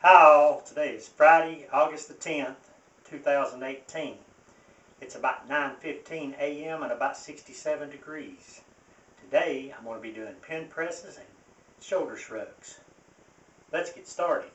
Hi all, today is Friday, August the 10th, 2018. It's about 9.15 a.m. and about 67 degrees. Today I'm going to be doing pin presses and shoulder shrugs. Let's get started.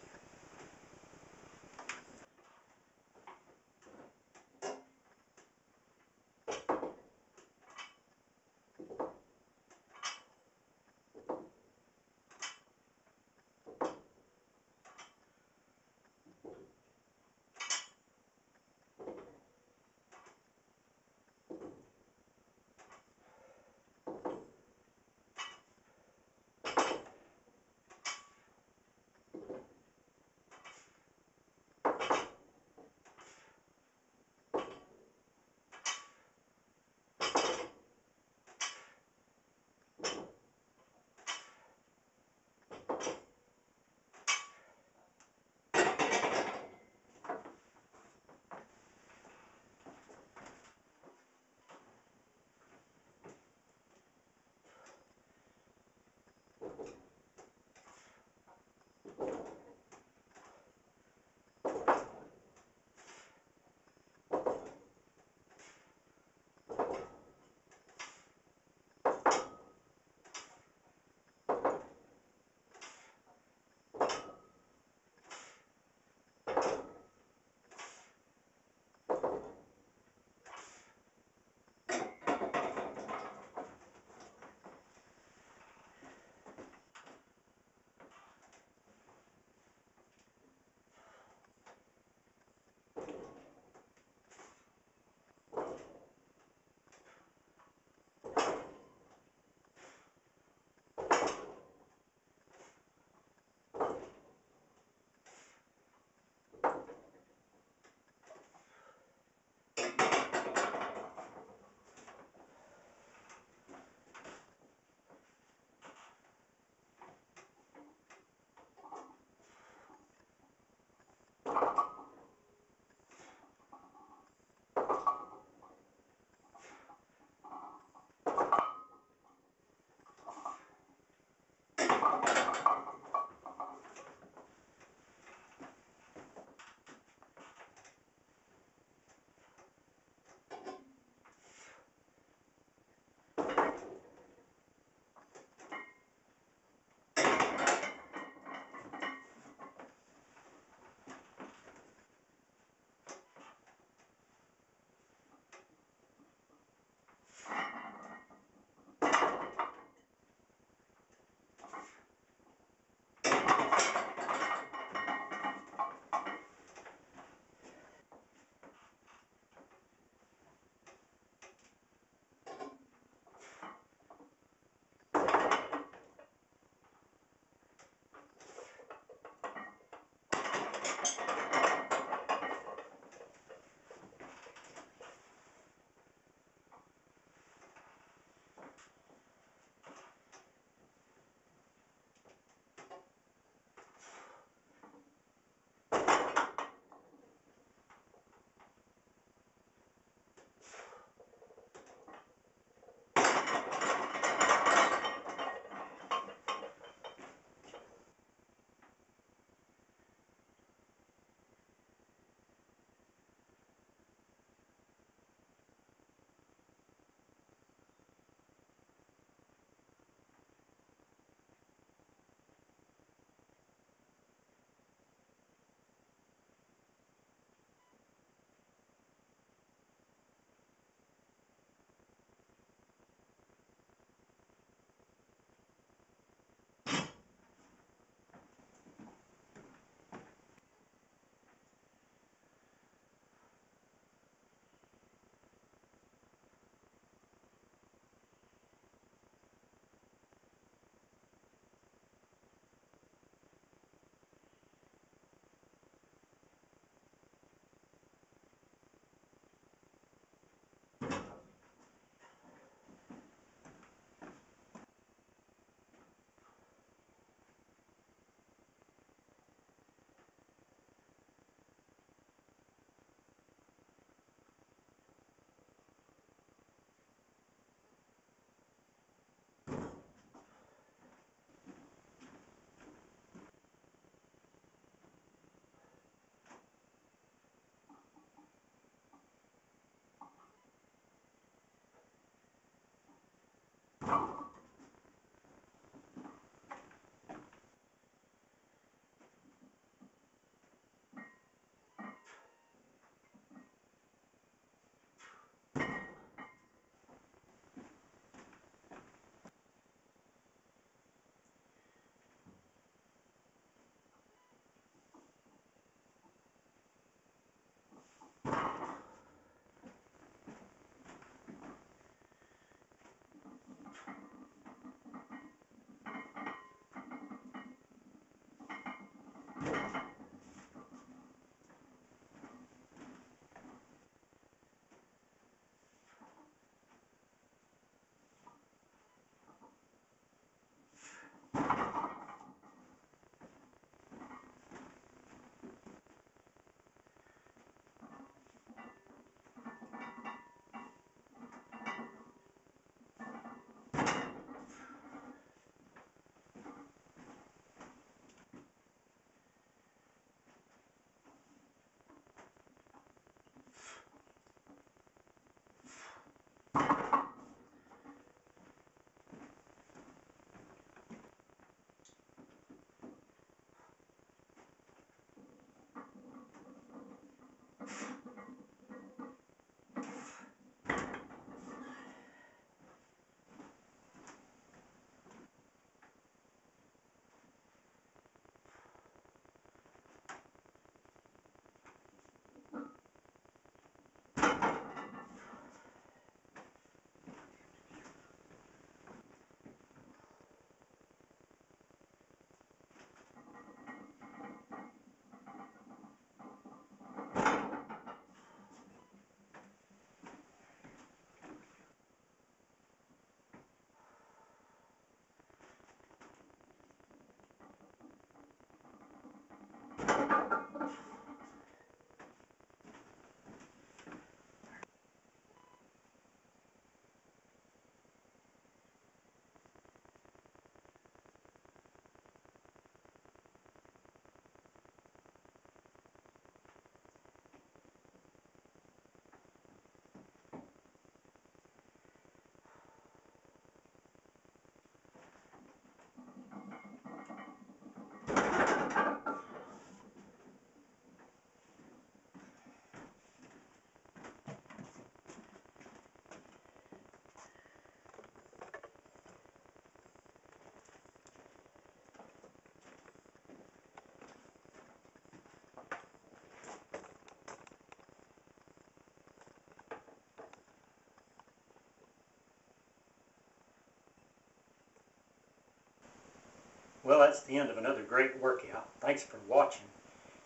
Well, that's the end of another great workout. Thanks for watching.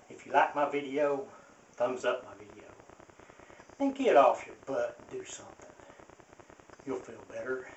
If you like my video, thumbs up my video. And get off your butt and do something. You'll feel better.